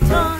time.